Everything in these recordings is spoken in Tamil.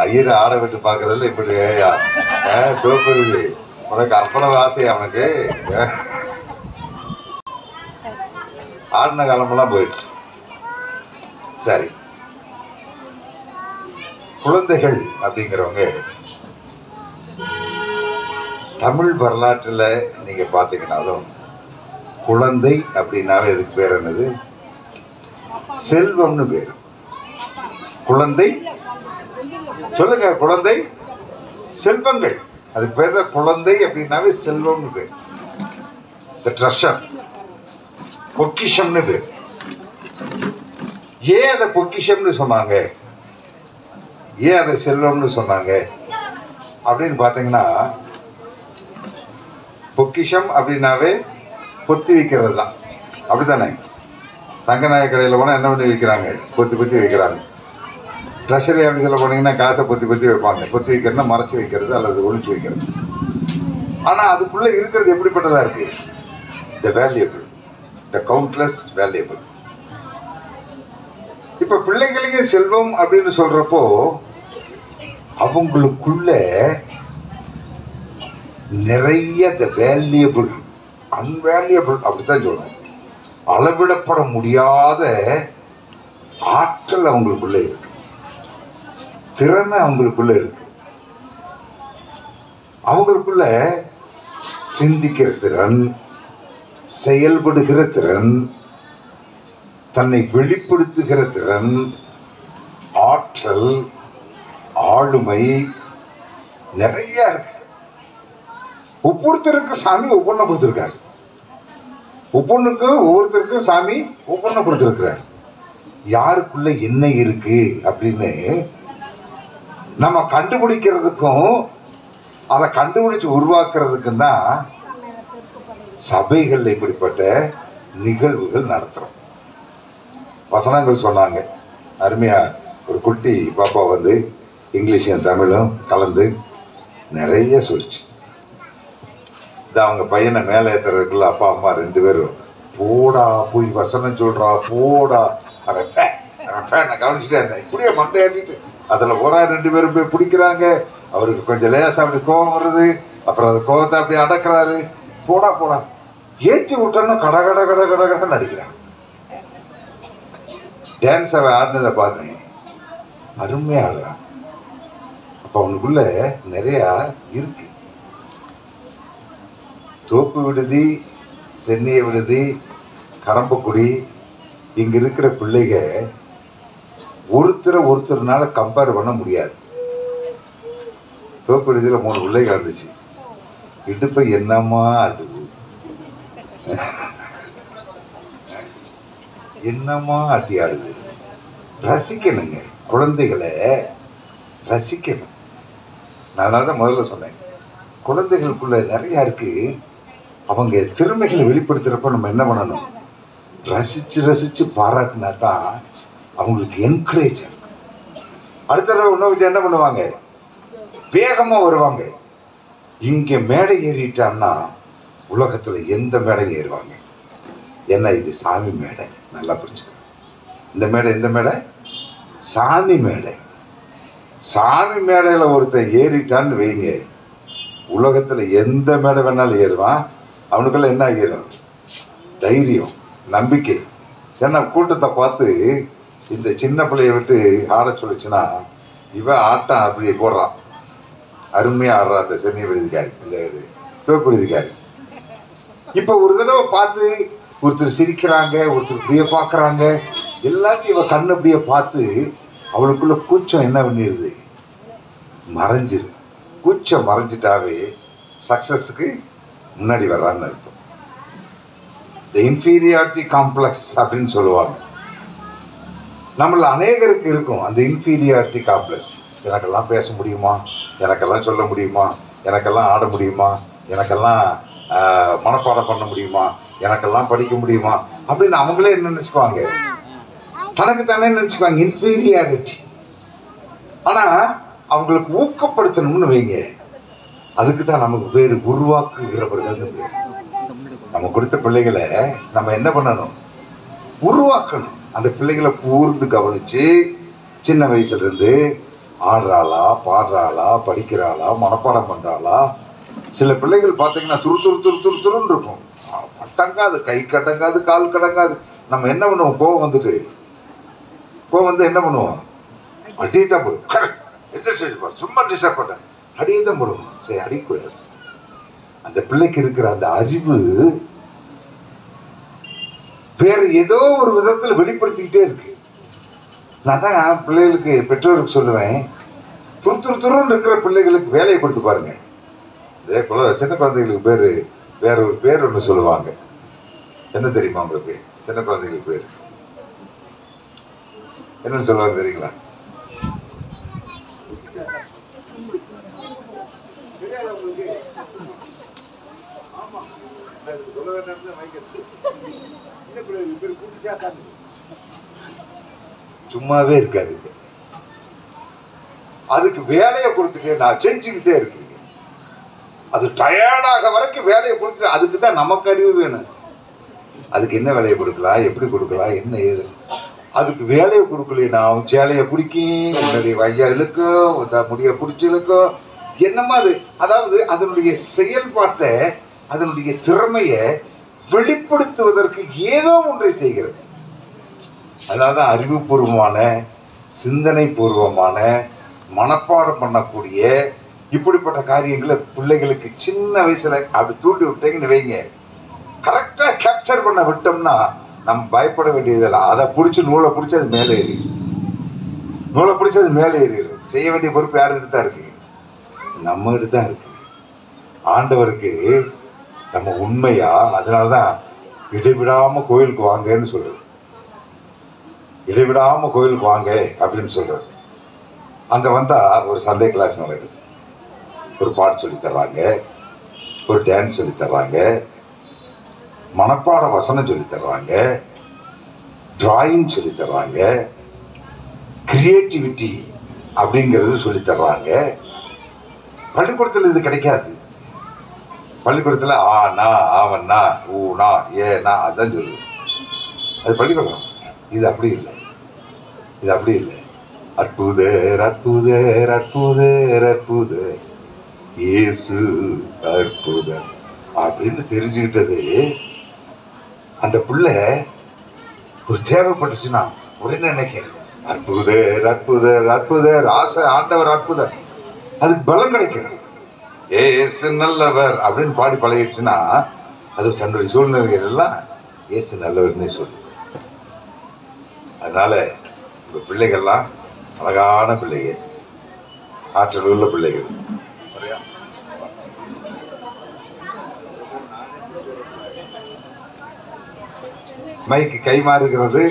ஐயரை ஆட விட்டு பார்க்கறதுல இப்படி தோப்புறது உனக்கு அவ்வளவு ஆசை அவனுக்கு ஆடின காலமெல்லாம் போயிடுச்சு. சரி. குழந்தைகள் அப்படிங்கிறவங்க தமிழ் வரலாற்றில் நீங்கள் பார்த்தீங்கன்னாலும் குழந்தை அப்படின்னாலே இதுக்கு பேர் என்னது? செல்வம்னு பேர். குழந்தை சொல்லுங்க குழந்தை செல்வங்கள். அதுக்கு பேர் தான் குழந்தை அப்படின்னாவே செல்வம்னு பேர். த ட்ரெஷர் பொக்கிஷம்னு பேர். ஏன் அதை பொக்கிஷம்னு சொன்னாங்க? ஏன் அதை செல்வம்னு சொன்னாங்க? அப்படின்னு பார்த்தீங்கன்னா பொக்கிஷம் அப்படின்னாவே பொத்தி வைக்கிறது தான். அப்படித்தானே? தங்க நாய கடையில் போனால் என்ன பண்ணி வைக்கிறாங்க? பொத்தி பொத்தி வைக்கிறாங்க. ட்ரெஷரி ஆஃபீஸில் போனீங்கன்னா காசை பொத்தி பொத்தி வைப்பாங்க. பொத்தி வைக்கிறதுனா மறைச்சி வைக்கிறது அல்லது ஒழிச்சு வைக்கிறது. ஆனால் அதுக்குள்ளே இருக்கிறது எப்படிப்பட்டதாக இருக்கு? The valuable the countless valuable இப்போ பிள்ளைகளுக்கு செல்வம் அப்படின்னு சொல்கிறப்போ அவங்களுக்குள்ள நிறைய த வேல்யூபிள் அன்வேல்யூபிள் அப்படித்தான் சொல்லணும் அளவிடப்பட முடியாத ஆற்றல் அவங்களுக்குள்ளே இருக்கு. திறமை அவங்களுக்குள்ள இருக்கு. அவங்களுக்குள்ள சிந்திக்கிற திறன் செயல்படுகிற திறன் தன்னை வெளிப்படுத்துகிற திறன் ஆற்றல் ஆளுமை நிறைய இருக்கு. ஒவ்வொருத்தருக்கு சாமி ஒவ்வொன்றை கொடுத்துருக்காரு. ஒவ்வொன்றுக்கும் ஒவ்வொருத்தருக்கும் சாமி ஒவ்வொன்றை கொடுத்துருக்கிறார். யாருக்குள்ள என்ன இருக்கு அப்படின்னு நம்ம கண்டுபிடிக்கிறதுக்கும் அதை கண்டுபிடிச்சு உருவாக்குறதுக்கும் தான் சபைகளில் இப்படிப்பட்ட நிகழ்வுகள் நடத்துகிறோம் வசனங்கள் சொன்னாங்க. அருமையாக ஒரு குட்டி பாப்பா வந்து இங்கிலீஷும் தமிழும் கலந்து நிறைய சொல்லிச்சு. இந்த அவங்க பையனை மேலே ஏற்றுறதுக்குள்ள அப்பா அம்மா ரெண்டு பேரும் போடா போய் வசனம் சொல்கிறா போடா. அவன் ஃபேன் அவன் ஃபே நான் கவனிச்சுட்டே இருந்தேன். இப்படியே மண்டையாட்டிட்டு அதில் போறா ரெண்டு பேரும் போய் பிடிக்கிறாங்க. அவருக்கு கொஞ்சம் லேசாக அப்படி கோபம் வருது. அப்புறம் அந்த கோபத்தை அப்படி அடக்கிறாரு. போடா போடா. ஏற்றி விட்டோன்னா கட கட கட கட கடன்னு அடிக்கிறான் டான்ஸ் அவன் ஆடினதை பார்த்தேன் அருமையாக ஆடுறான். அப்போ அவனுக்குள்ள நிறையா இருக்கு. தோப்பு விடுதி சென்னையை விடுதி கரம்பக்குடி இங்கே இருக்கிற பிள்ளைக ஒருத்தரை ஒருத்தர்னால கம்பேர் பண்ண முடியாது. தோப்படுதியில் மூணு பிள்ளைங்க இருந்துச்சு. இடுப்பை என்னம்மா ஆடுது என்னம்மா ஆட்டி ஆடுது? ரசிக்கணுங்க குழந்தைகளை ரசிக்கணும். நான் தான் முதல்ல சொன்னேன். குழந்தைகளுக்குள்ள நிறையா இருக்குது அவங்க திறமைகளை வெளிப்படுத்துகிறப்ப நம்ம என்ன பண்ணணும்? ரசித்து ரசித்து பாராட்டினா தான் அவங்களுக்கு என்கரேஜ் அடுத்த தடவை இன்னும் என்ன பண்ணுவாங்க? வேகமாக வருவாங்க. இங்கே மேடை ஏறிட்டான்னா உலகத்தில் எந்த மேடையும் ஏறுவாங்க. என்ன இது சாமி மேடை. நல்லா புரிஞ்சுக்கணும் இந்த மேடை எந்த மேடை? சாமி மேடை. சாமி மேடையில் ஒருத்தன் ஏறிட்டான்னு வைங்க. உலகத்தில் எந்த மேடை வேணாலும் ஏறுவான். அவனுக்குள்ள என்ன ஆகிடும் தைரியம் நம்பிக்கை. ஏன்னா கூட்டத்தை பார்த்து இந்த சின்ன பிள்ளைய விட்டு ஆட சொல்லிச்சுன்னா இவன் ஆட்டம் அப்படியே போடுறான். அருமையாக ஆடுறா அந்த சென்னை விருதுக்காரி இந்த இது தோப்பு விருதுக்காரி இப்போ ஒரு தடவை பார்த்து ஒருத்தர் சிரிக்கிறாங்க ஒருத்தர் இப்படியே பார்க்குறாங்க. எல்லாத்தையும் இவ கண் அப்படியே பார்த்து அவளுக்குள்ள கூச்சம் என்ன பண்ணிடுது மறைஞ்சிருது. கூச்சம் மறைஞ்சிட்டாவே சக்ஸஸுக்கு முன்னாடி வர்றான்னு அர்த்தம். த இன்ஃபீரியாரிட்டி காம்ப்ளெக்ஸ் அப்படின்னு சொல்லுவாங்க. நம்மள அநேகருக்கு இருக்கும். அந்த இன்ஃபீரியாரிட்டி காம்ப்ளெக்ஸ் எனக்கெல்லாம் பேச முடியுமா? எனக்கெல்லாம் சொல்ல முடியுமா? எனக்கெல்லாம் ஆட முடியுமா? எனக்கெல்லாம் மனப்பாடம் பண்ண முடியுமா? எனக்கெல்லாம் படிக்க முடியுமா? அப்படின்னு அவங்களே என்ன நினச்சிக்குவாங்க? தனக்கு தானே நினச்சிக்குவாங்க. இன்ஃபீரியாரிட்டி ஆனால் அவங்களுக்கு ஊக்கப்படுத்தணும்னு வைங்க. அதுக்கு தான் நமக்கு பேர் உருவாக்குகிறவர்கள் பேர். நம்ம கொடுத்த பிள்ளைகளை நம்ம என்ன பண்ணணும்? உருவாக்கணும். அந்த பிள்ளைகளை பூர்ந்து கவனித்து சின்ன வயசுலேருந்து ஆடுறாளா பாடுறாளா படிக்கிறாளா மனப்பாடம் பண்ணுறாளா சில பிள்ளைகள் பார்த்தீங்கன்னா துரு துரு துரு துரு துருன்னு இருக்கும். கட்டங்காது கை கட்டங்காது கால் கடங்காது நம்ம என்ன பண்ணுவோம்? கோவம் வந்துட்டு. கோவம் வந்து என்ன பண்ணுவோம்? அடியே தான் போடுவோம். கரெக்ட் எக்ஸசைஸ் பண்ண சும்மா டிஸ்டர்ப் பண்ண அடியே தான் போடுவோம். சரி அடிக்கூடாது அந்த பிள்ளைக்கு இருக்கிற அந்த அறிவு வேறு ஏதோ ஒரு விதத்தில் வெளிப்படுத்திக்கிட்டே இருக்கு. நான் தான் பிள்ளைகளுக்கு பெற்றோருக்கு சொல்லுவேன் துரு துரு துருன்னு இருக்கிற பிள்ளைகளுக்கு வேலையை கொடுத்து பாருங்க. இதே போல் சின்ன குழந்தைகளுக்கு பேர் வேற ஒரு பேர் ஒன்று சொல்லுவாங்க. என்ன தெரியுமா உங்களுக்கு? சின்ன குழந்தைகளுக்கு பேர். என்னன்னு சொல்லுவாங்க தெரியுங்களா? சும்மாவே இருக்காது அதுக்கு வேலையை கொடுத்துட்டு நான் செஞ்சுக்கிட்டே இருக்கேன். அது டயர்டாக வரைக்கும் வேலையை கொடுத்துட்டு அதுக்கு தான் நமக்கு அறிவு வேணும். அதுக்கு என்ன வேலையை கொடுக்கலாம் எப்படி கொடுக்கலாம் என்ன ஏது? அதுக்கு வேலையை கொடுக்கலையே அவன் சேலையை பிடிக்கும் என்னுடைய வையா இழுக்கும் முடிய பிடிச்சி இழுக்கும் என்னமா அது? அதாவது அதனுடைய செயல்பாட்டை அதனுடைய திறமையை வெளிப்படுத்துவதற்கு ஏதோ ஒன்றை செய்கிறது. அதனால தான் அறிவுபூர்வமான சிந்தனை பூர்வமான மனப்பாடம் பண்ணக்கூடிய இப்படிப்பட்ட காரியங்களை பிள்ளைகளுக்கு சின்ன வயசில் அப்படி தூண்டி விட்டீங்கன்னு வைங்க. கரெக்டாக கேப்சர் பண்ண விட்டோம்னா நம்ம பயப்பட வேண்டியதில்லை. அதை பிடிச்சி நூலை பிடிச்சி அது மேலே ஏறி நூலை பிடிச்சி அது மேலே ஏறிடும். செய்ய வேண்டிய பொறுப்பு யாருக்கிட்ட தான் இருக்கு? நம்மகிட்ட தான் இருக்கு. ஆண்டவருக்கு நம்ம உண்மையா? அதனால தான் இடைவிடாம கோயிலுக்கு வாங்கன்னு சொல்றது. இடைவிடாம கோயிலுக்கு வாங்க அப்படின்னு சொல்கிறது அங்க வந்தா ஒரு சண்டே கிளாஸ் நடக்குது. ஒரு பாட்டு சொல்லி தர்றாங்க. ஒரு டான்ஸ் சொல்லி தர்றாங்க. மனப்பாட வசனம் சொல்லி தர்றாங்க. டிராயிங் சொல்லி தர்றாங்க. கிரியேட்டிவிட்டி அப்படிங்கிறது சொல்லி தர்றாங்க. பள்ளிக்கூடத்தில் இது கிடைக்காது. பள்ளிக்கூடத்தில் ஆனா ஆவண்ணா ஊனா ஏனா அதான் சொல்லுவோம் அது பள்ளிக்கூடம். இது அப்படி இல்லை. இது அப்படி இல்லை. அற்புதர் அற்புதர் அற்புதர் அற்புத. இயேசு அற்புதர். அப்படின்னு தெரிஞ்சுக்கிட்டது. அந்த பிள்ளை ஒரு தேவைப்பட்டுச்சுன்னா உடனே நினைக்க அற்புதர் அற்புதர் அற்புதர் ஆசை ஆண்டவர் அற்புதர். அதுக்கு பலம் கிடைக்கும் ஏசு நல்லவர் அப்படின்னு பாடி பழகிடுச்சுன்னா அது தன்னுடைய சூழ்நிலைகள் எல்லாம் ஏசு நல்லவர்னே சொல்லு. அதனால இந்த பிள்ளைகள்லாம் அழகான பிள்ளைகள். ஆற்றல் உள்ள பிள்ளைகள். சரியா? மைக்கு கைமாறுகிறது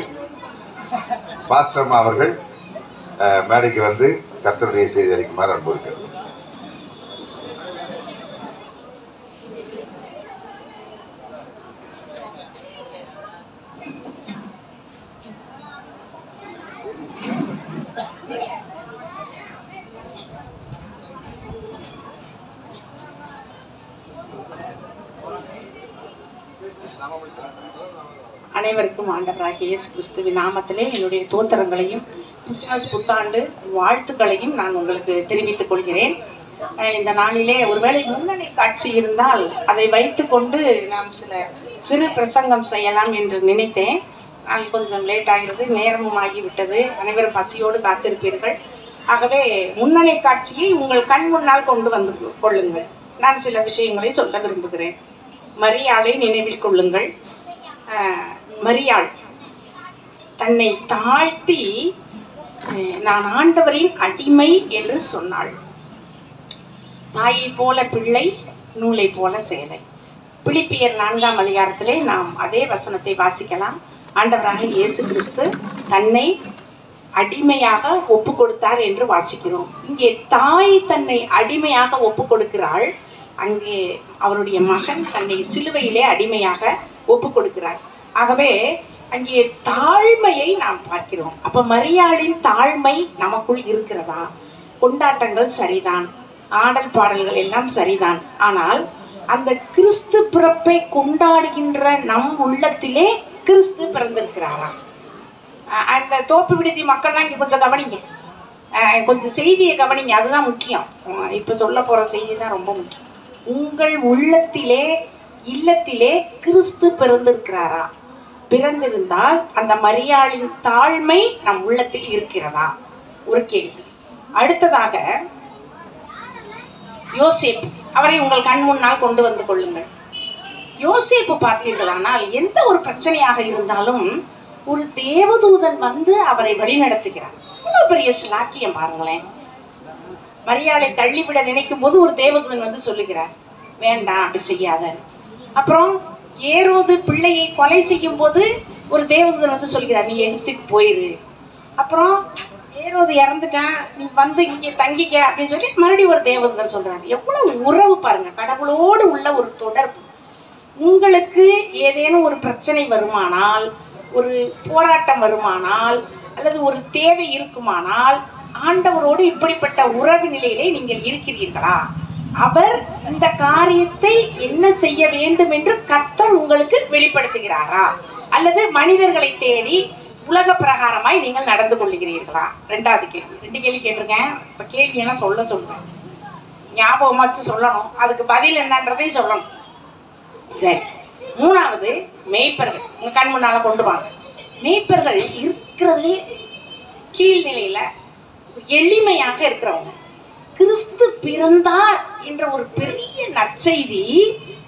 பாஸ்டர்மா அவர்கள் மேடைக்கு வந்து கர்த்தருடைய செய்தி அளிக்குமாறு அன்பு இருக்கிறது அனைவருக்கும் ஆண்டவராகிய இயேசு கிறிஸ்துவின் நாமத்திலே என்னுடைய தோத்திரங்களையும் கிறிஸ்துமஸ் புத்தாண்டு வாழ்த்துக்களையும் நான் உங்களுக்கு தெரிவித்துக் கொள்கிறேன். இந்த நாளிலே ஒருவேளை முன்னணி காட்சி இருந்தால் அதை வைத்துக்கொண்டு நாம் சில சிறு பிரசங்கம் செய்யலாம் என்று நினைத்தேன். ஆனால் கொஞ்சம் லேட் ஆகிறது நேரமும் ஆகிவிட்டது. அனைவரும் பசியோடு காத்திருப்பீர்கள். ஆகவே முன்னணி காட்சியை உங்கள் கண் முன்னால் கொண்டு வந்து கொள்ளுங்கள். நான் சில விஷயங்களை சொல்ல விரும்புகிறேன். மரியாளை நினைவில் கொள்ளுங்கள். மரியாள். தன்னை தாழ்த்தி நான் ஆண்டவரின் அடிமை என்று சொன்னாள். தாயை போல பிள்ளை நூலை போல சேலை. பிலிப்பியர் நான்காம் அதிகாரத்திலே நாம் அதே வசனத்தை வாசிக்கலாம். ஆண்டவராக இயேசு கிறிஸ்து தன்னை அடிமையாக ஒப்பு கொடுத்தார் என்று வாசிக்கிறோம். இங்கே தாய் தன்னை அடிமையாக ஒப்பு கொடுக்கிறாள் அங்கே அவருடைய மகன் தன்னை சிலுவையிலே அடிமையாக ஒப்பு கொடுக்கிறார் ஆகவே அங்கே தாழ்மையை நாம் பார்க்கிறோம். அப்ப மரியாளின் தாழ்மை நமக்குள் இருக்கிறதா? கொண்டாட்டங்கள் சரிதான். ஆடல் பாடல்கள் எல்லாம் சரிதான். ஆனால் அந்த கிறிஸ்து பிறப்பை கொண்டாடுகின்ற நம் உள்ளத்திலே கிறிஸ்து பிறந்திருக்கிறாராம் அந்த தோப்பு விடுதி மக்கள்லாம் இங்கே கொஞ்சம் கவனிங்க. கொஞ்சம் செய்தியை கவனிங்க. அதுதான் முக்கியம். இப்போ சொல்ல போகிற செய்தி தான் ரொம்ப முக்கியம். உங்கள் உள்ளத்திலே இல்லத்திலே கிறிஸ்து பிறந்திருக்கிறாரா? பிறந்திருந்தால் அந்த மரியாளின் தாழ்மை நம் உள்ளத்தில் இருக்கிறதா? ஒரு கேள்வி. அடுத்ததாக யோசிப் அவரை உங்கள் கண் முன்னால் கொண்டு வந்து கொள்ளுங்கள். யோசேப்பு பார்த்தீர்களானால் எந்த ஒரு பிரச்சனையாக இருந்தாலும் ஒரு தேவதூதன் வந்து அவரை வழிநடத்துகிறார். இவ்வளோ பெரிய சிலாக்கியம் பாருங்களேன். மரியாதை தள்ளிவிட நினைக்கும் போது ஒரு தேவதூதன் வந்து சொல்லுகிறார் வேண்டாம் அப்படி செய்யாத. அப்புறம் ஏரோது பிள்ளையை கொலை செய்யும் போது ஒரு தேவதூதன் வந்து சொல்கிறார் நீ எகிப்துக்கு போயிரு. அப்புறம் ஏரோது இறந்துட்டேன் நீ வந்து இங்கே தங்கிக்க அப்படின்னு சொல்லி மறுபடியும் ஒரு தேவதூதன் சொல்றாரு எவ்வளவு உறவு பாருங்க கடவுளோடு உள்ள ஒரு தொடர்பு. உங்களுக்கு ஏதேனும் ஒரு பிரச்சனை வருமானால் ஒரு போராட்டம் வருமானால் அல்லது ஒரு தேவை இருக்குமானால் ஆண்டவரோடு இப்படிப்பட்ட உறவு நிலையிலே நீங்கள் இருக்கிறீர்களா? அவர் இந்த காரியத்தை என்ன செய்ய வேண்டும் என்று கத்தர் உங்களுக்கு வெளிப்படுத்துகிறாரா? அல்லது மனிதர்களை தேடி உலக பிரகாரமாய் நீங்கள் நடந்து கொள்ளுகிறீர்களா ரெண்டாவது கேள்வி. ரெண்டு கேள்வி கேட்டிருக்கேன். இப்ப கேள்வியெல்லாம் சொல்ல சொல்றேன். ஞாபகமாச்சு சொல்லணும். அதுக்கு பதில் என்னன்றதையும் சொல்லணும். சரி. மூணாவது மேய்ப்பர்கள். உங்க கண் முன்னால கொண்டு வாங்க. மேய்ப்பர்கள் இருக்கிறதுலே கீழ்நிலையில எளிமையாக இருக்கிறவங்க. கிறிஸ்து பிறந்தார் என்ற ஒரு பெரிய நற்செய்தி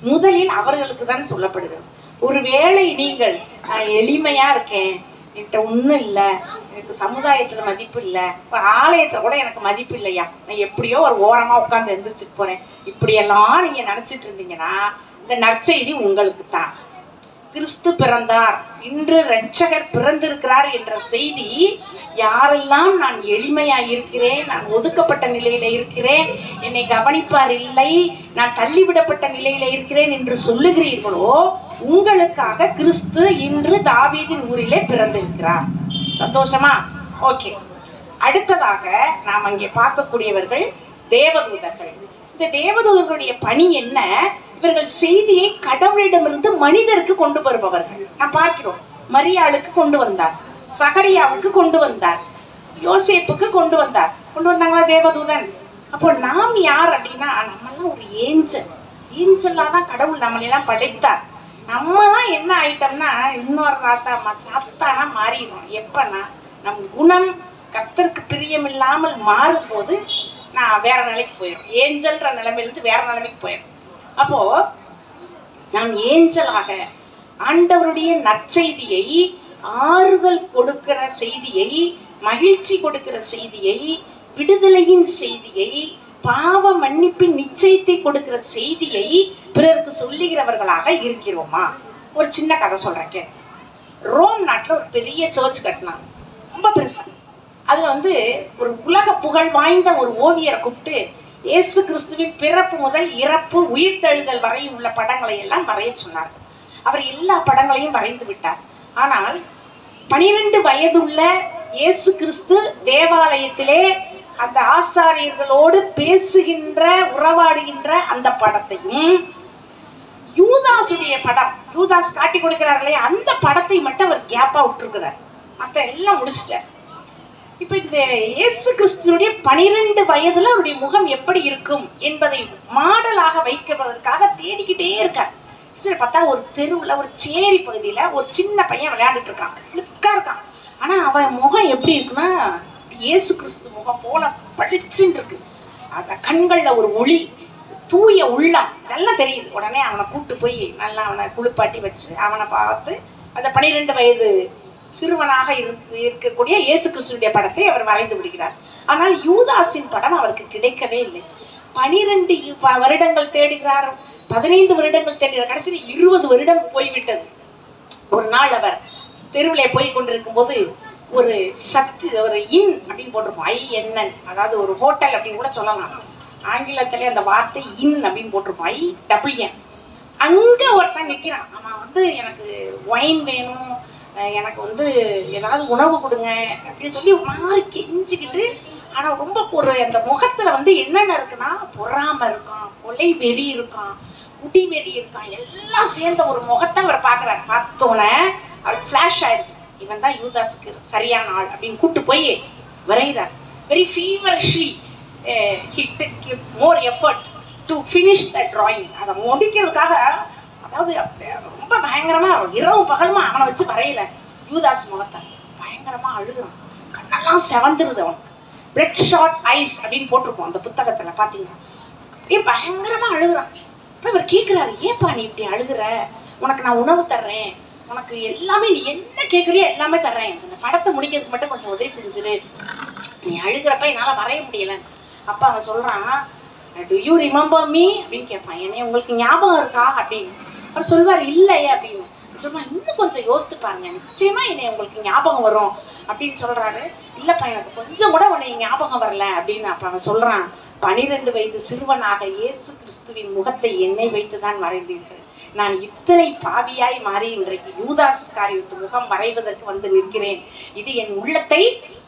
முதலில் அவர்களுக்கு தான் சொல்லப்படுகிறது ஒருவேளை நீங்கள் நான் எளிமையா இருக்கேன். என்கிட்ட ஒன்றும் இல்லை. எனக்கு சமுதாயத்தில் மதிப்பு இல்லை. ஒரு ஆலயத்தில் கூட எனக்கு மதிப்பு இல்லையா? நான் எப்படியோ ஒரு ஓரமாக உட்காந்து எந்திரிச்சிட்டு போகிறேன் இப்படியெல்லாம் நீங்கள் நினச்சிட்டு இருந்தீங்கன்னா இந்த நற்செய்தி உங்களுக்கு தான் கிறிஸ்து பிறந்தார். இன்று இரட்சகர் பிறந்திருக்கிறார் என்ற செய்தி யாரெல்லாம் நான் எளிமையா இருக்கிறேன் நான் ஒதுக்கப்பட்ட நிலையில இருக்கிறேன் என்னை கவனிப்பார் இல்லை நான் தள்ளிவிடப்பட்ட நிலையில இருக்கிறேன் என்று சொல்லுகிறீர்களோ உங்களுக்காக கிறிஸ்து இன்று தாவீதின் ஊரிலே பிறந்திருக்கிறார். சந்தோஷமா? ஓகே. அடுத்ததாக நாம் அங்கே பார்க்கக்கூடியவர்கள் தேவதூதர்கள். இந்த தேவதூதர்களுடைய பணி என்ன? இவர்கள் செய்தியை கடவுளிடமிருந்து மனிதருக்கு கொண்டு வருபவர்கள். நான் பார்க்கிறோம். மரியாளுக்கு கொண்டு வந்தார். சகரியாவுக்கு கொண்டு வந்தார். யோசேப்புக்கு கொண்டு வந்தார். கொண்டு வந்தாங்களா தேவதூதன்? அப்போ நாம் யார் அப்படின்னா நம்மெல்லாம் ஒரு ஏஞ்சல். ஏஞ்சலா தான் கடவுள் நம்மளெல்லாம் படைத்தார். நம்ம தான் என்ன ஆயிட்டோம்னா இன்னொரு ராத்தா ம- சாத்தானா மாறிடும் எப்பன்னா நம் குணம் கர்த்தருக்கு பிரியமில்லாமல் மாறும்போது நான் வேற நிலைக்கு போயிடும் ஏஞ்சல்ன்ற நிலைமையிலேருந்து வேற நிலைமைக்கு போயிடும் அப்போ நாம் ஏஞ்சலாக ஆண்டவருடைய நற்செய்தியை ஆறுதல் கொடுக்கிற செய்தியை மகிழ்ச்சி கொடுக்கிற செய்தியை விடுதலையின் செய்தியை பாவ மன்னிப்பின் நிச்சயத்தை கொடுக்கிற செய்தியை பிறருக்கு சொல்லுகிறவர்களாக இருக்கிறோமா? ஒரு சின்ன கதை சொல்றேன் ரோம் நாட்டில் ஒரு பெரிய சர்ச் கட்டினாங்க. ரொம்ப பெருசா. அதுல வந்து ஒரு உலக புகழ் வாய்ந்த ஒரு ஓவியரை கூப்பிட்டு இயேசு கிறிஸ்துவின் பிறப்பு முதல் இறப்பு உயிர்த்தெழுதல் வரை உள்ள படங்களை எல்லாம் வரைய சொன்னார். அவர் எல்லா படங்களையும் வரைந்து விட்டார். ஆனால் பனிரெண்டு வயதுள்ள இயேசு கிறிஸ்து தேவாலயத்திலே அந்த ஆசாரியர்களோடு பேசுகின்ற உறவாடுகின்ற அந்த படத்தையும் யூதாசுடைய படம் யூதாஸ் காட்டி கொடுக்கிறார்களே அந்த படத்தை மட்டும் அவர் கேப்பாக விட்டுருக்கிறார் மற்ற எல்லாம் முடிச்சிட்டார். இப்ப இந்த இயேசு கிறிஸ்துனுடைய பனிரெண்டு வயதுல அவருடைய முகம் எப்படி இருக்கும் என்பதை மாடலாக வைக்கப்பதற்காக தேடிக்கிட்டே இருக்கார். சரி பார்த்தா ஒரு தெருவுல ஒரு சேரி பகுதியில ஒரு சின்ன பையன் விளையாண்டுட்டு இருக்கான். இழுக்கா இருக்கான். ஆனா அவன் முகம் எப்படி இருக்குன்னா இயேசு கிறிஸ்து முகம் போல பளிச்சுன்னு இருக்கு. அந்த கண்கள்ல ஒரு ஒளி தூய உள்ளம் இதெல்லாம் தெரியுது. உடனே அவனை கூட்டு போய் நல்லா அவனை குளிப்பாட்டி வச்சு அவனை பார்த்து அந்த பனிரெண்டு வயது சிறுவனாக இருக்கக்கூடிய இயேசு கிறிஸ்துவனுடைய படத்தை அவர் வரைந்து விடுகிறார். ஆனால் யூதாஸின் படம் அவருக்கு கிடைக்கவே இல்லை. பனிரெண்டு வருடங்கள் தேடுகிறார் பதினைந்து வருடங்கள் தேடுகிறார் கடைசியில் இருபது வருடம் போய்விட்டது. ஒரு நாள் அவர் தெருவிலே போய் கொண்டிருக்கும் போது ஒரு சத்து ஒரு இன் அப்படின்னு போட்டிருப்போம் ஐஎன்என் அதாவது ஒரு ஹோட்டல் அப்படின்னு கூட சொல்லலாம். ஆங்கிலத்திலே அந்த வார்த்தை இன் அப்படின்னு போட்டிருப்போம் ஐ டபுள் என். அங்கே ஒருத்தன் நிற்கிறான் அவன் வந்து எனக்கு ஒயின் வேணும் எனக்கு வந்து ஏதாவது உணவு கொடுங்க அப்படின்னு சொல்லி ஒரு மாதிரி கெஞ்சிக்கிட்டு ஆனால் ரொம்ப ஒரு அந்த முகத்தில் வந்து என்னென்ன இருக்குன்னா பொறாமல் இருக்கான் கொலை வெறி இருக்கான் குடி வெறி இருக்கான் எல்லாம் சேர்ந்த ஒரு முகத்தை அவர் பார்க்குறாரு. பார்த்தோன்னே அவர் ஃப்ளாஷ் ஆயிருக்கு. இவன் தான் யூதாஸுக்கு சரியான ஆள் அப்படின்னு கூப்பிட்டு போய் வரைகிறார். Very feverish hit more effort to finish the drawing அதை முடிக்கிறதுக்காக அதாவது ரொம்ப பயங்கரமா இரவு பகலுமா அவனை வச்சு வரையில. யூதாஸ் முகத்தை. பயங்கரமா அழுகுறான். கண்ணெல்லாம் செவந்துருது அவன். பிளட் ஷார்ட் ஐஸ் அப்படின்னு போட்டிருக்கோம் அந்த புத்தகத்துல பாத்தீங்கன்னா அப்படியே பயங்கரமா அழுகுறான். இப்போ இவர் கேட்குறாரு ஏப்பா நீ இப்படி அழுகுற? உனக்கு நான் உணவு தர்றேன். உனக்கு எல்லாமே நீ என்ன கேட்குறியோ எல்லாமே தர்றேன். இந்த படத்தை முடிக்கிறதுக்கு மட்டும் கொஞ்சம் உதவி செஞ்சிரு. நீ அழுகிறப்ப என்னால் வரைய முடியல. அப்பா அவன் சொல்கிறான் டு யூ ரிமெம்பர் மீ அப்படின்னு கேட்பான் என்னைய உங்களுக்கு ஞாபகம் இருக்கா? அப்படின்னு. அவர் சொல்வார் இல்லையே அப்படின்னு. சொல்லுவாங்க இன்னும் கொஞ்சம் யோசித்து பாருங்க நிச்சயமா என்னை உங்களுக்கு ஞாபகம் வரும் அப்படின்னு சொல்றாரு. இல்லப்பா எனக்கு கொஞ்சம் கூட உன்னை ஞாபகம் வரல அப்படின்னு அப்ப அவன் சொல்றான். பனிரெண்டு வயது சிறுவனாக இயேசு கிறிஸ்துவின் முகத்தை என்னை வைத்து தான் வரைந்தீர்கள் நான் இத்தனை பாவியாய் மாறி இன்றைக்கு யூதாஸ் காரியத்து முகம் வரைவதற்கு வந்து நிற்கிறேன். இது என் உள்ளத்தை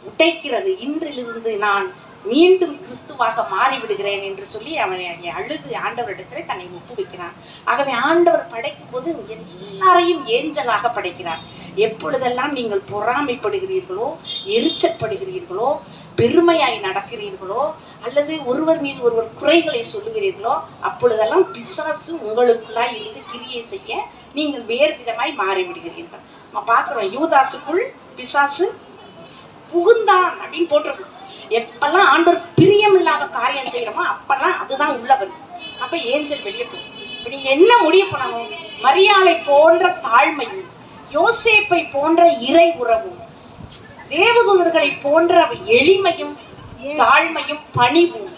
உடைக்கிறது. இன்றிலிருந்து நான் மீண்டும் கிறிஸ்துவாக மாறிவிடுகிறேன் என்று சொல்லி அவனை அழுது ஆண்டவரிடத்தில் தன்னை ஒப்புவிக்கிறான். ஆகவே ஆண்டவர் படைக்கும் போது எல்லாரையும் ஏஞ்சலாக படைக்கிறார். எப்பொழுதெல்லாம் நீங்கள் பொறாமைப்படுகிறீர்களோ எரிச்சற்படுகிறீர்களோ பெருமையாய் நடக்கிறீர்களோ அல்லது ஒருவர் மீது ஒருவர் குறைகளை சொல்லுகிறீர்களோ அப்பொழுதெல்லாம் பிசாசு உங்களுக்குள்ளாய் இருந்து கிரியை செய்ய நீங்கள் வேறு விதமாய் மாறிவிடுகிறீர்கள். நம்ம பார்க்குறோம் யூதாசுக்குள் பிசாசு புகுந்தான் அப்படின்னு போட்டிருக்கு. எப்பெல்லாம் ஆண்டவர் பிரியம் இல்லாத காரியம் செய்கிறோமோ அப்பெல்லாம் அதுதான் உள்ள வரும் அப்ப ஏஞ்சல் வெளியே போகும் இப்ப நீங்க என்ன முடிவு பண்ணணும் மரியாதை போன்ற தாழ்மையும் யோசேப்பை போன்ற இறை உறவும் தேவதூதர்களை போன்ற எளிமையும் தாழ்மையும் பணிவும்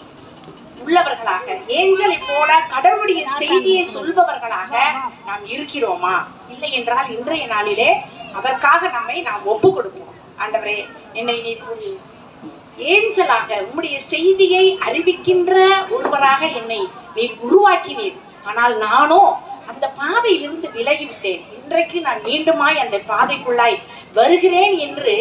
உள்ளவர்களாக ஏஞ்சலை போல கடவுளுடைய செய்தியை சொல்பவர்களாக நாம் இருக்கிறோமா? இல்லை என்றால் இன்றைய நாளிலே அதற்காக நம்மை நாம் ஒப்பு கொடுப்போம் ஆண்டவரே என்னை நீ ஏஞ்சலாக உம்முடைய செய்தியை அறிவிக்கின்ற ஒருவராக என்னை நீர் உருவாக்கினீர். ஆனால் நானோ அந்த பாதையிலிருந்து விலகிவிட்டேன். இன்றைக்கு நான் மீண்டுமாய் அந்த பாதைக்குள்ளாய் வருகிறேன் என்று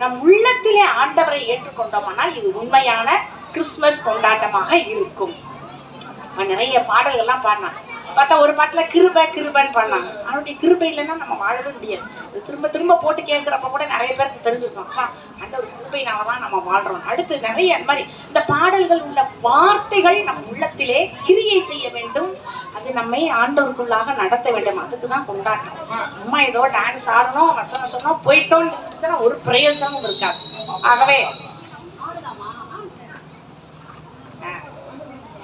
நம் உள்ளத்திலே ஆண்டவரை ஏற்றுக்கொண்டோமானால் இது உண்மையான கிறிஸ்மஸ் கொண்டாட்டமாக இருக்கும். நிறைய பாடல்கள்லாம் பாடினான் பார்த்தா ஒரு பாட்டில் கிருப கிருபன்னு பாடினாங்க. அவனுடைய கிருபை இல்லைன்னா நம்ம வாழவே முடியாது. திரும்ப திரும்ப போட்டு கேட்குறப்ப கூட நிறைய பேருக்கு தெரிஞ்சிருக்கும். அந்த ஒரு கிருபையினால தான் நம்ம வாழ்கிறோம் அடுத்து நிறைய அந்த மாதிரி இந்த பாடல்கள் உள்ள வார்த்தைகள் நம் உள்ளத்திலே கிரியை செய்ய வேண்டும். அது நம்மை ஆண்டவருக்குள்ளாக நடத்த வேண்டும். அதுக்கு தான் கொண்டாட்டம். சும்மா ஏதோ டான்ஸ் ஆடணும் வசனம் சொன்னோம் போயிட்டோம்னு இருந்துச்சுன்னா ஒரு பிரயோஜனமும் இருக்காது. ஆகவே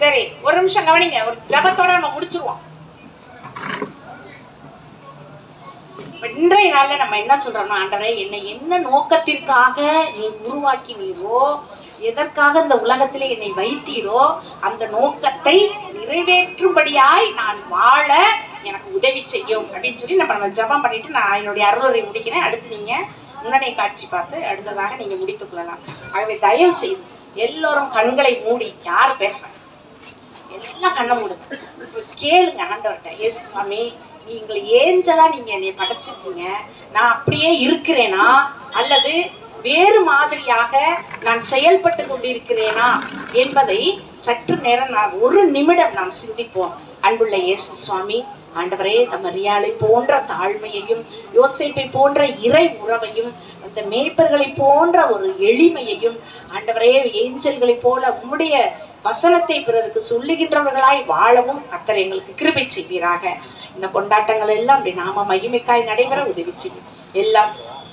சரி ஒரு நிமிஷம் கவனிங்க. ஒரு ஜபத்தோட நம்ம முடிச்சிருவோம். இன்றைய நாள்ல நம்ம என்ன சொல்றோம்னா ஆண்டவரே என்னை என்ன நோக்கத்திற்காக நீ உருவாக்கினீரோ எதற்காக இந்த உலகத்திலே என்னை வைத்தீரோ அந்த நோக்கத்தை நிறைவேற்றும்படியாய் நான் வாழ எனக்கு உதவி செய்யும் அப்படின்னு சொல்லி நம்ம நம்ம ஜபம் பண்ணிட்டு நான் என்னுடைய அருளரை முடிக்கிறேன். அடுத்து நீங்க முன்னணி காட்சி பார்த்து அடுத்ததாக நீங்க முடித்துக் கொள்ளலாம். ஆகவே தயவு செய்து எல்லோரும் கண்களை மூடி யார் பேசுறாங்க எல்லாம் கண்ணை மூடுங்க. இப்ப கேளுங்க ஆண்டவர்கிட்ட எஸ் சுவாமி நீங்களை ஏஞ்சலா நீங்க என்னை படைச்சிருக்கீங்க. நான் அப்படியே இருக்கிறேனா? அல்லது வேறு மாதிரியாக நான் செயல்பட்டு கொண்டிருக்கிறேனா? என்பதை சற்று நேரம் நான் ஒரு நிமிடம் நாம் சிந்திப்போம். அன்புள்ள இயேசு சுவாமி ஆண்டவரே இந்த மரியாதை போன்ற தாழ்மையையும் யோசிப்பை போன்ற இறை உறவையும் அந்த மேய்ப்பர்களை போன்ற ஒரு எளிமையையும் ஆண்டவரே ஏஞ்சல்களைப் போல உம்முடைய வசனத்தை பிறருக்கு சொல்லுகின்றவர்களாய் வாழவும் அத்தனை எங்களுக்கு கிருபை செய்வீராக. இந்த கொண்டாட்டங்கள் எல்லாம் அப்படி நாம மகிமைக்காய் நடைபெற உதவி செய்யும். எல்லாம்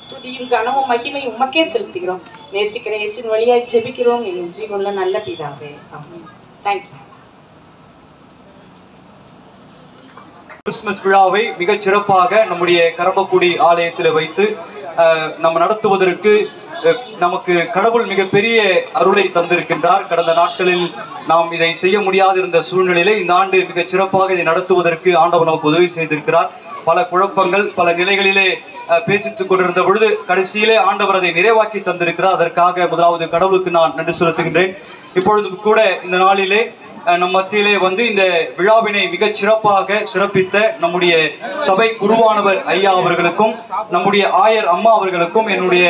துதியும் கனமும் மகிமை உமக்கே செலுத்துகிறோம். நேசிக்கிற இயேசின் வழியாய் ஜெபிக்கிறோம். என் ஜீவன்ல நல்ல பிதாவே. ஆமென். தேங்க்யூ கிறிஸ்துமஸ் விழாவை மிகச் சிறப்பாக நம்முடைய கரம்பக்குடி ஆலயத்தில் வைத்து நம்ம நடத்துவதற்கு நமக்கு கடவுள் மிகப்பெரிய அருளை தந்திருக்கின்றார். கடந்த நாட்களில் நாம் இதை செய்ய முடியாதிருந்த சூழ்நிலையிலே இந்த ஆண்டு மிக சிறப்பாக இதை நடத்துவதற்கு ஆண்டவர் நமக்கு உதவி செய்திருக்கிறார். பல குழப்பங்கள் பல நிலைகளிலே பேசித்துக் கொண்டிருந்த பொழுது கடைசியிலே ஆண்டவர் அதை நிறைவாக்கி தந்திருக்கிறார். அதற்காக முதலாவது கடவுளுக்கு நான் நன்றி செலுத்துகின்றேன். இப்பொழுது கூட இந்த நாளிலே நம் மத்தியிலே வந்து இந்த விழாவினை மிகச் சிறப்பாக சிறப்பித்த நம்முடைய சபை குருவானவர் ஐயா அவர்களுக்கும் நம்முடைய ஆயர் அம்மா அவர்களுக்கும் என்னுடைய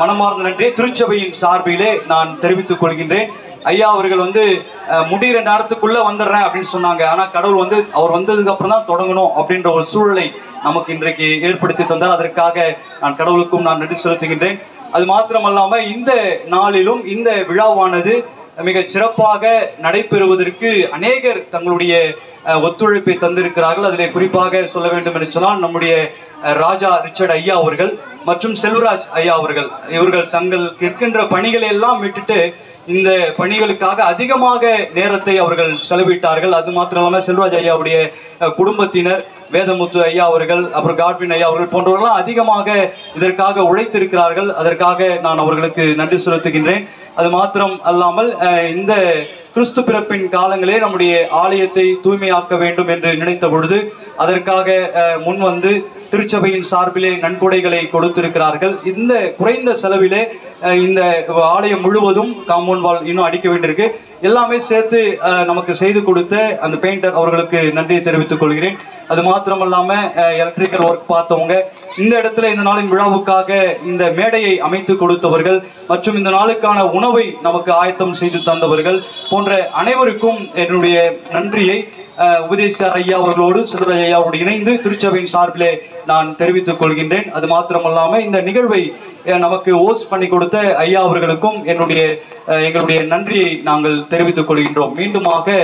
மனமார்ந்த நன்றி திருச்சபையின் சார்பிலே நான் தெரிவித்துக் கொள்கின்றேன். ஐயா அவர்கள் வந்து முடிகிற நேரத்துக்குள்ள வந்துடுறேன் அப்படின்னு சொன்னாங்க. ஆனா கடவுள் வந்து அவர் வந்ததுக்கு அப்புறம் தான் தொடங்கணும் அப்படின்ற ஒரு சூழலை நமக்கு இன்றைக்கு ஏற்படுத்தி தந்தார். அதற்காக நான் கடவுளுக்கும் நான் நன்றி செலுத்துகின்றேன். அது மாத்திரமல்லாம இந்த நாளிலும் இந்த விழாவானது மிக சிறப்பாக நடைபெறுவதற்கு அநேகர் தங்களுடைய ஒத்துழைப்பை தந்திருக்கிறார்கள். அதிலே குறிப்பாக சொல்ல வேண்டும் என்று சொன்னால் நம்முடைய ராஜா ரிச்சர்ட் ஐயா அவர்கள் மற்றும் செல்வராஜ் ஐயா அவர்கள். இவர்கள் தங்கள் இருக்கின்ற பணிகளை எல்லாம் விட்டுட்டு இந்த பணிகளுக்காக அதிகமாக நேரத்தை அவர்கள் செலவிட்டார்கள். அது மாத்திரமல்ல செல்வராஜ் ஐயாவுடைய குடும்பத்தினர் வேதமுத்து ஐயா அவர்கள் அப்புறம் காட்வின் ஐயா அவர்கள் போன்றவர்கள்லாம் அதிகமாக இதற்காக உழைத்திருக்கிறார்கள். அதற்காக நான் அவர்களுக்கு நன்றி செலுத்துகின்றேன். அது மாத்திரம் அல்லாமல் இந்த கிறிஸ்து பிறப்பின் காலங்களே நம்முடைய ஆலயத்தை தூய்மையாக்க வேண்டும் என்று நினைத்த பொழுது அதற்காக முன் வந்து திருச்சபையின் சார்பிலே நன்கொடைகளை கொடுத்திருக்கிறார்கள். இந்த குறைந்த செலவிலே இந்த ஆலயம் முழுவதும் காம்பவுண்ட் வால் இன்னும் அடிக்க வேண்டியிருக்கு. எல்லாமே சேர்த்து நமக்கு செய்து கொடுத்த அந்த பெயிண்டர் அவர்களுக்கு நன்றியை தெரிவித்துக் கொள்கிறேன். அது மாத்திரமல்லாம எலக்ட்ரிக்கல் ஒர்க் பார்த்தவங்க இந்த இடத்துல இந்த நாளின் விழாவுக்காக இந்த மேடையை அமைத்து கொடுத்தவர்கள் மற்றும் இந்த நாளுக்கான உணவு நமக்கு ஆயத்தம் செய்து தந்தவர்கள் போன்ற அனைவருக்கும் என்னுடைய நன்றியை அஹ், உபதேசியார் ஐயா அவர்களோடு சிதராஜ் ஐயாவோடு இணைந்து திருச்சபையின் சார்பிலே நான் தெரிவித்துக் கொள்கின்றேன். அது மாத்திரமல்லாமல் இந்த நிகழ்வை நமக்கு ஓஸ் பண்ணி கொடுத்த ஐயா அவர்களுக்கும் என்னுடைய எங்களுடைய நன்றியை நாங்கள் தெரிவித்துக் கொள்கின்றோம். மீண்டுமாக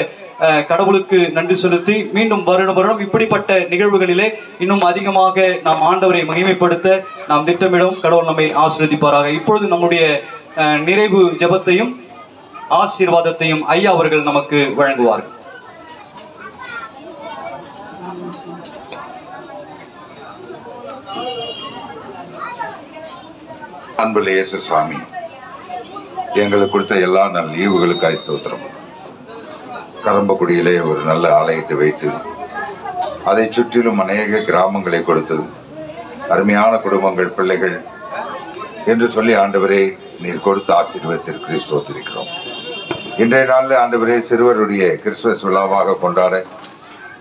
கடவுளுக்கு நன்றி செலுத்தி மீண்டும் வருடம் வருடம் இப்படிப்பட்ட நிகழ்வுகளிலே இன்னும் அதிகமாக நாம் ஆண்டவரை மகிமைப்படுத்த நாம் திட்டமிடும். கடவுள் நம்மை ஆசிரியப்பாராக இப்பொழுது நம்முடைய நிறைவு ஜெபத்தையும் ஆசீர்வாதத்தையும் ஐயா அவர்கள் நமக்கு வழங்குவார்கள். அன்புள்ள இயேசு சாமி எங்களுக்கு கொடுத்த எல்லா நல்ல ஈவுகளுக்காய் ஸ்தோத்திரம். கரம்பக்குடியிலே ஒரு நல்ல ஆலயத்தை வைத்து அதை சுற்றிலும் அநேக கிராமங்களை கொடுத்து அருமையான குடும்பங்கள் பிள்ளைகள் என்று சொல்லி ஆண்டவரே நீர் கொடுத்த ஆசீர்வாதத்திற்கு ஸ்தோத்திரிக்கிறோம். இன்றைய நாளில் ஆண்டவரே சிறுவருடைய கிறிஸ்துமஸ் விழாவாக கொண்டாட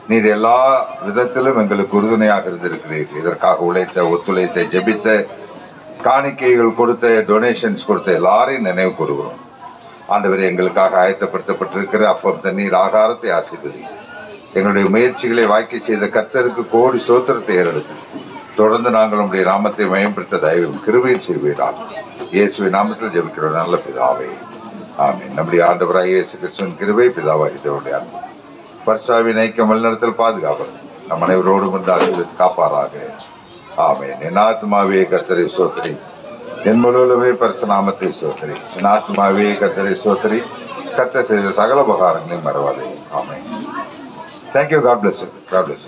நீர் எல்லா விதத்திலும் எங்களுக்கு உறுதுணையாக இருந்திருக்கிறீர். இதற்காக உழைத்த ஒத்துழைத்த ஜெபித்த காணிக்கைகள் கொடுத்த டொனேஷன்ஸ் கொடுத்த எல்லாரையும் நினைவு கூறுகிறோம். ஆண்டவரே எங்களுக்காக ஆயத்தப்படுத்தப்பட்டிருக்கிற அப்பம் தண்ணீர் ஆகாரத்தை ஆசீர்வதி எங்களுடைய முயற்சிகளை வாக்கி செய்த கர்த்தருக்கு கோடி சோத்திரத்தை ஏறெடுத்து தொடர்ந்து நாங்கள் உங்களுடைய நாமத்தை மயம்படுத்த தயவும் கிருபையும் செய்வீராக இயேசுவை நாமத்தில் ஜெபிக்கிறோம். நல்ல பிதாவே. ஆமென். நம்முடைய ஆண்டவராக இயேசு கிறிஸ்துவின் கிருபை பிதாவாக தேவனுடைய அன்பு. பர்ஷாவின் ஐக்கியம் வழிநடத்தல் பாதுகாப்பு நம் அனைவரோடும் வந்து ஆசீர்வதி காப்பாராக. ஆமென். என் ஆத்மாவே கர்த்தரை சோத்திரி என் முழுவதுமே பரிசுநாமத்தை சோத்திரி என் ஆத்மாவே கர்த்தரை சோத்திரி கர்த்தர் செய்த சகல உபகாரங்களையும் மறவாதே. ஆமை thank you God bless God bless